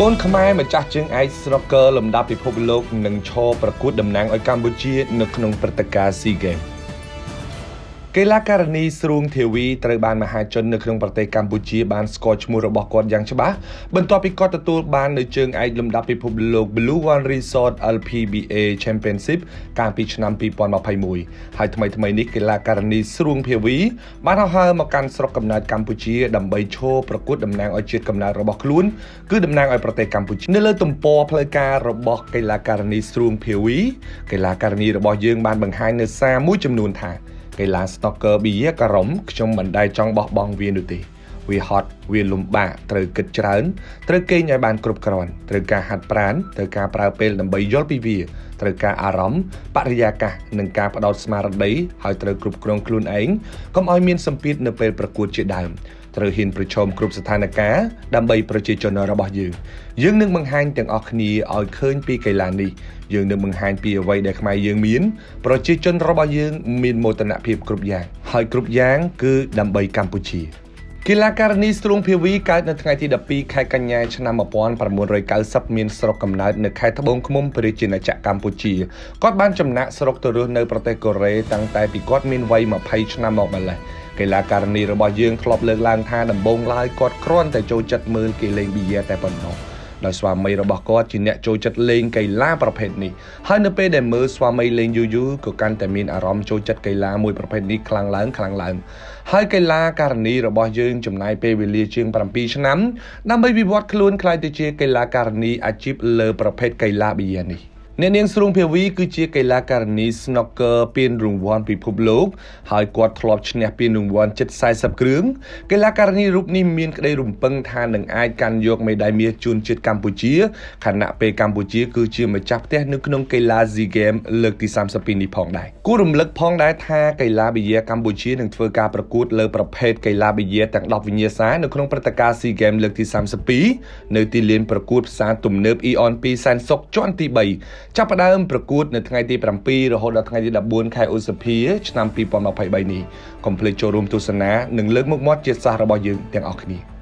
កូនខ្មែរម្ចាស់ជើងឯក Soccer លំដាប់ពិភពលោកនឹងឈរប្រកួតតំណាងឲ្យកម្ពុជា នៅក្នុងព្រឹត្តិការណ៍ SEA Games កីឡាករនីស្រួងធាវីត្រូវបានមហាជននៅក្នុងប្រទេសកម្ពុជាបានស្គាល់ឈ្មោះរបស់គាត់យ៉ាងច្បាស់បន្ទាប់ពីគាត់ទទួលបាននៅជើងឯកលំដាប់ពិភពលោក Blue One Resort LPBA Championship កាលពីឆ្នាំ2021ហើយថ្មីថ្មីនេះកីឡាករនីស្រួងភាវីបានហោះហើរមកកាន់ស្រុកកំណើតកម្ពុជាដើម្បីឈរប្រកួតតំណាងឲ្យជាតិកំណើតរបស់ខ្លួនគឺតំណាងឲ្យប្រទេសកម្ពុជានៅលើទំព័រផ្លូវការរបស់កីឡាករនីស្រួងភាវីកីឡាករនីរបស់យើងបានបង្ហាញនៅសារមួយចំនួនថា កីឡា stalker ប៊ីយ៉ាការ៉ុមខ្ញុំមិនដែលចង់បោះបង់វានោះទេ វាហត់វាលំបាកត្រូវគិតច្រើនត្រូវគេងឲ្យបានគ្រប់គ្រាន់ត្រូវការហាត់ប្រាណត្រូវការប្រើពេលដើម្បីយល់ពីវាត្រូវការអារម្មណ៍បរិយាកាសនិងការបដោតស្មារតីហើយត្រូវគ្រប់គ្រងខ្លួនឯងកុំឲ្យមានសម្ពាធនៅពេលប្រកួតជាដើមត្រូវហ៊ានប្រឈមគ្រប់ស្ថានភាពដើម្បីប្រជាជនរបស់យើងយើងនឹងបង្ហាញទាំងអស់គ្នាឲ្យឃើញពីកីឡានេះយើងនឹងបង្ហាញពីអ្វីដែលខ្មែរយើងមានប្រជាជនរបស់យើងមានមោទនភាពគ្រប់យ៉ាងហើយគ្រប់យ៉ាងគឺដើម្បីកម្ពុជា កីឡាករនីស្ទ្រូងភាវីកើតនៅថ្ងៃទី12ខែកញ្ញាឆ្នាំ1990មានស្រុកកំណើតនៅខេត្តត្បូងឃ្មុំប្រជាណាចក្រកម្ពុជាគាត់បានចំណាក់ស្រុកទៅរស់នៅប្រទេសកូរ៉េតាំងតែពីគាត់មានវ័យ20ឆ្នាំមកម្ល៉េះកីឡាករនីរបស់យើងធ្លាប់លើកឡើងថាដំបូងឡើយគាត់គ្រាន់តែចូលចិត្តមើលគេលេងប៊ីយ៉ាតែប៉ុណ្ណោះ ដោយស្វាមីរបស់គាត់ជាអ្នកចូលចិត្តលេងកីឡាប្រភេទនេះហើយនៅពេលដែលមើលស្វាមីលេងយូរយូរក៏កាន់តែមានអារម្មណ៍ចូលចិត្តកីឡាមួយប្រភេទនេះខ្លាំងឡើងខ្លាំងឡើងហើយកីឡាករនីរបស់យើងចំណាយពេលវេលាជាង7ឆ្នាំដើម្បីវិវត្តខ្លួនក្លាយទៅជាកីឡាករនីអាជីពលើប្រភេទកីឡាប៊ីយ៉ានេះ អ្នកនាងស្រួងភាវីគឺជាកីឡាករនី snooker ពានរង្វាន់ពិភពលោកហើយគាត់ធ្លាប់ឈ្នះពានរង្វាន់ជិត40គ្រឿងកីឡាករនីរូបនេះមានក្តីរំពឹងថានឹងអាចកាន់យកមេដាយមាសជូនជាតិកម្ពុជាខណៈពេលកម្ពុជាគឺជាម្ចាស់ផ្ទះនៅក្នុងកីឡា SEA Games លើកទី32នេះផងដែរគួររំលឹកផងដែរថាកីឡាប៊ីយ៉ាកម្ពុជានឹងធ្វើការប្រកួតលើប្រភេទកីឡាប៊ីយ៉ាទាំង10វិញ្ញាសានៅក្នុងព្រឹត្តិការណ៍ SEA Games លើកទី32នៅទីលានប្រកួតផ្សារទំនើប Eon 2សែនសុកជាន់ទី3 ចាប់ផ្ដើមប្រកួតនៅថ្ងៃទី7រហូតដល់ថ្ងៃទី14ខែឧសភាឆ្នាំ2023នេះកុំភ្លេចចូលរួមទស្សនានិងលើកមុខមាត់ជាតិសាសន៍របស់យើងទាំងអស់គ្នា